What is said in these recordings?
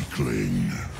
weakling.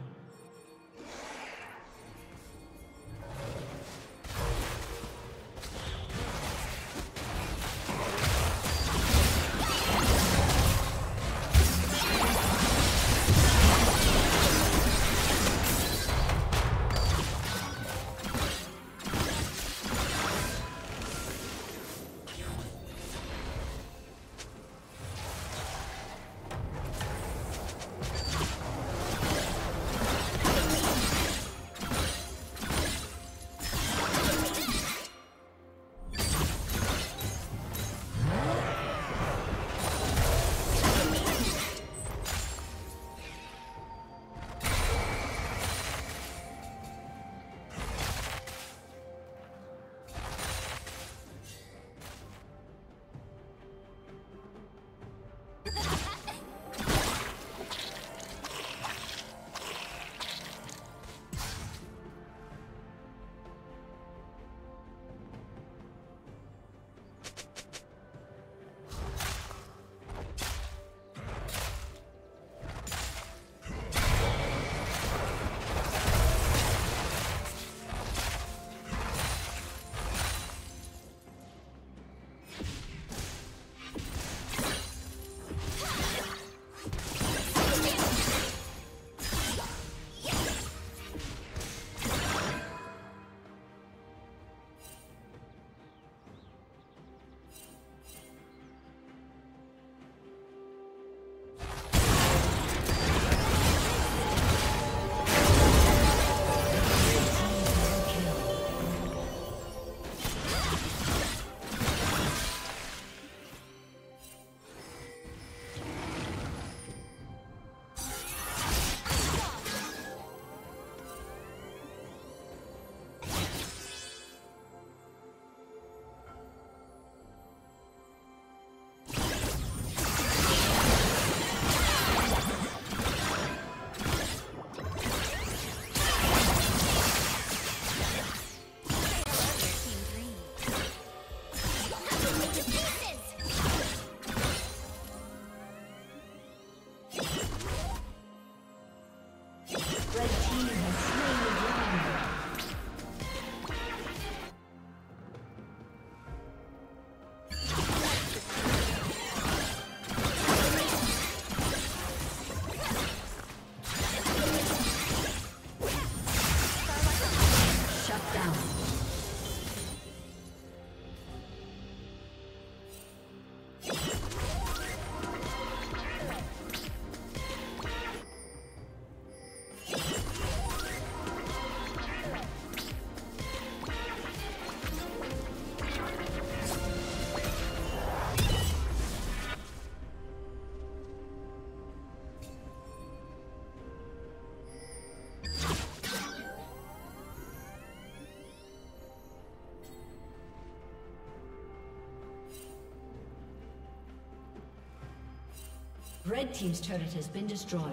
Red Team's turret has been destroyed.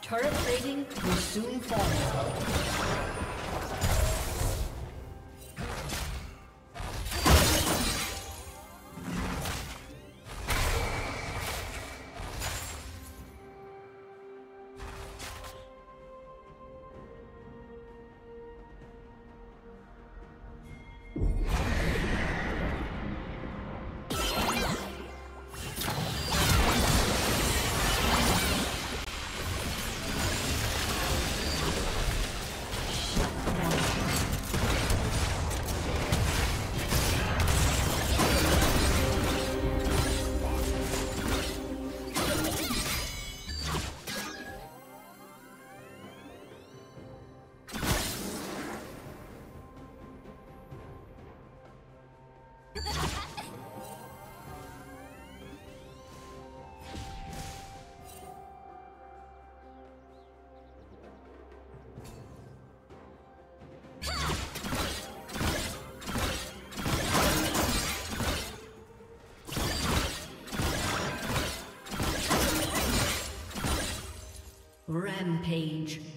Turret plating will soon fall. Rampage.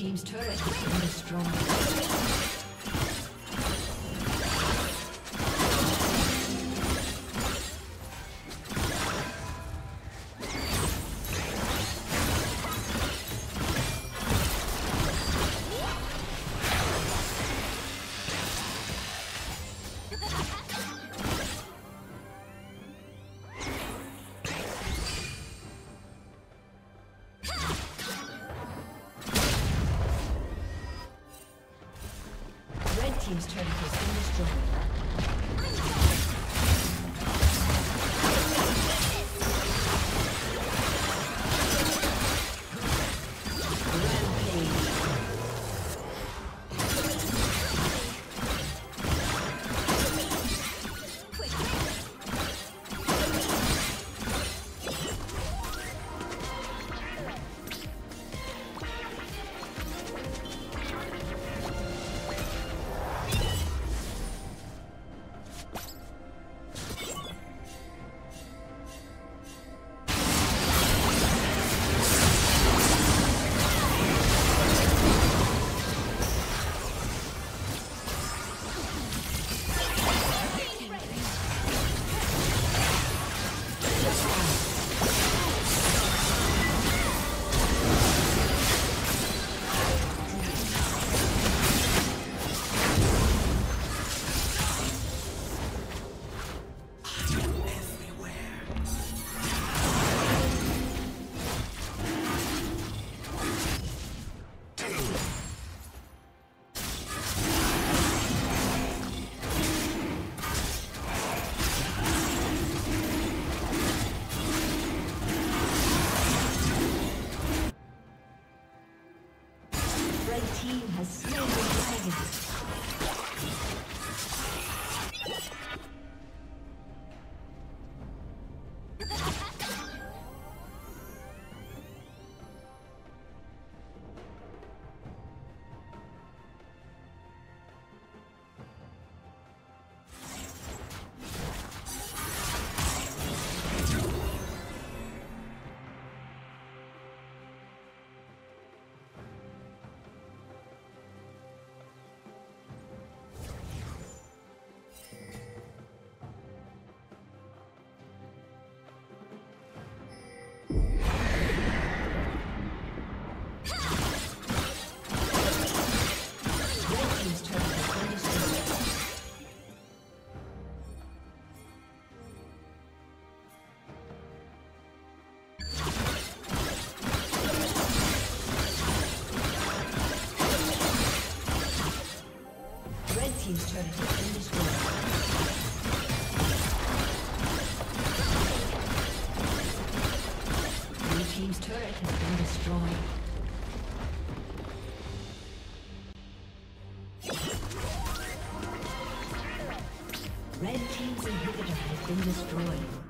Team's turret has been destroyed. Destroyed.